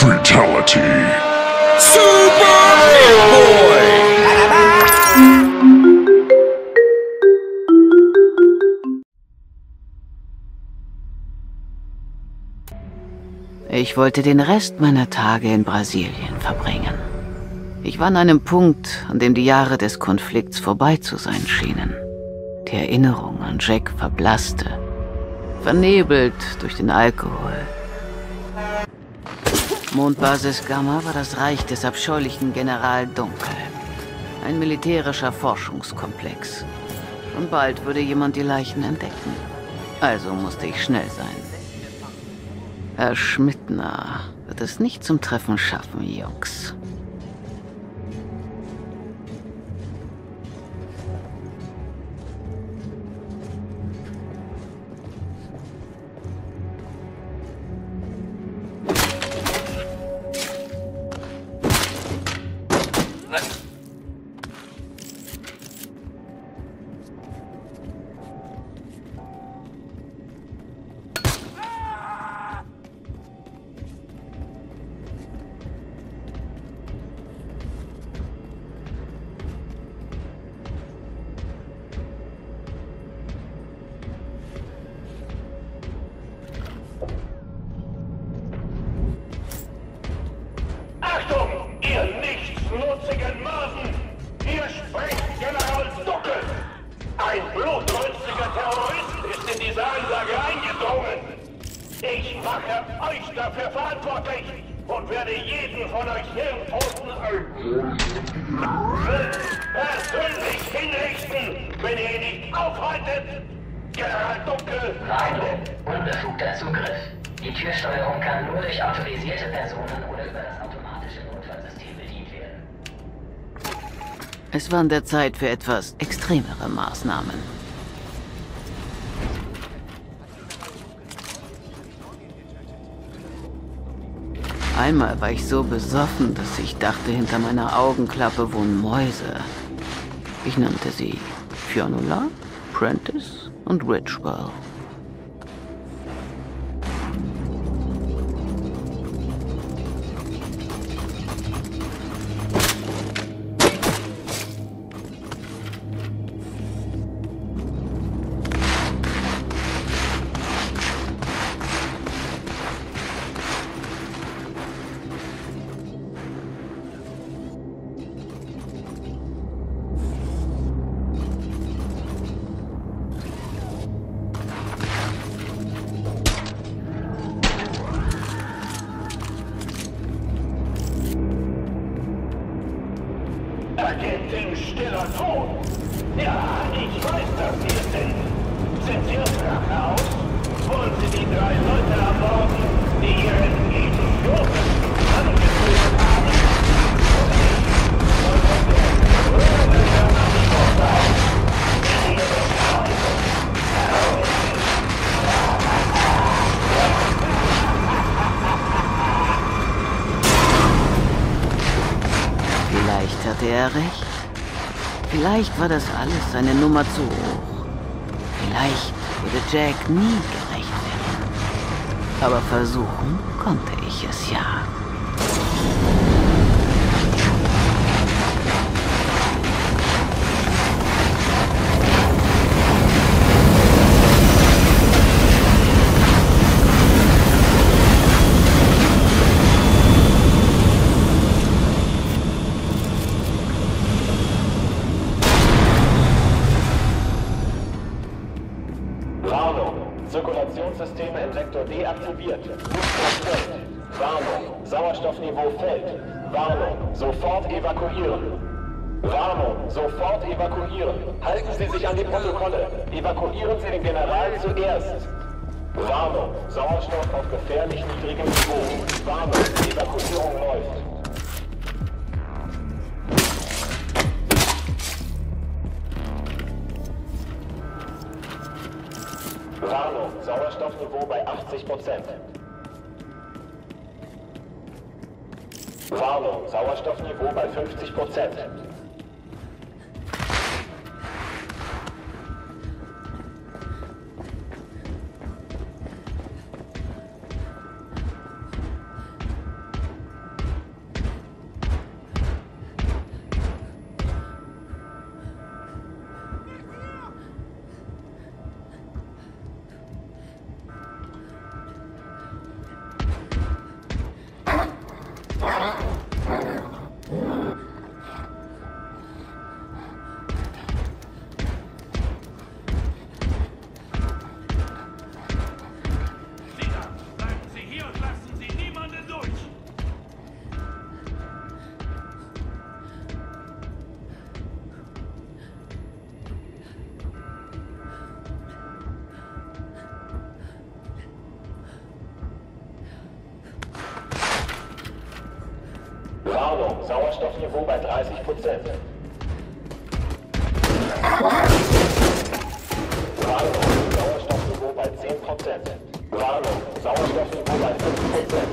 Fatality. Super Meat Boy! Ich wollte den Rest meiner Tage in Brasilien verbringen. Ich war an einem Punkt, an dem die Jahre des Konflikts vorbei zu sein schienen. Die Erinnerung an Jack verblasste, vernebelt durch den Alkohol. Mondbasis Gamma war das Reich des abscheulichen General Dunkel. Ein militärischer Forschungskomplex. Schon bald würde jemand die Leichen entdecken. Also musste ich schnell sein. Herr Schmidtner wird es nicht zum Treffen schaffen, Jungs. Werde jeden von euch Hirntoten persönlich hinrichten, wenn ihr ihn nicht aufhaltet! General Duckel! Warnung. Unbefugter Zugriff. Die Türsteuerung kann nur durch autorisierte Personen oder über das automatische Notfallsystem bedient werden. Es war an der Zeit für etwas extremere Maßnahmen. Einmal war ich so besoffen, dass ich dachte, hinter meiner Augenklappe wohnen Mäuse. Ich nannte sie Fionnuala, Prentice und Richwell. Agentin Stiller Tod! Ja, ich weiß, dass es sind. Sind Sie aus? Wollen Sie die drei Leute ermorden, die Ihren Idioten angeführt haben? Und ich wollte der römische Antwort sein. Ihre Teufel! Vielleicht hatte er recht. Vielleicht war das alles eine Nummer zu hoch. Vielleicht würde Jack nie gerecht werden. Aber versuchen konnte ich es ja. Zirkulationssysteme im Sektor D aktiviert. Warnung. Sauerstoffniveau fällt. Warnung. Sofort evakuieren. Warnung. Sofort evakuieren. Halten Sie sich an die Protokolle. Evakuieren Sie den General zuerst. Warnung. Sauerstoff auf gefährlich niedrigem Niveau. Sauerstoffniveau bei 80 Prozent. Warnung, Sauerstoffniveau bei 50 Prozent. Sauerstoffniveau bei 30 Prozent. Warnung, Sauerstoffniveau bei 10 Prozent. Warnung, Sauerstoffniveau bei 5 Prozent.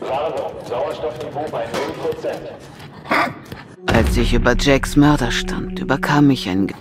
Warnung, Sauerstoffniveau bei 0 Prozent. Als ich über Jacks Mörder stand, überkam mich ein... Ge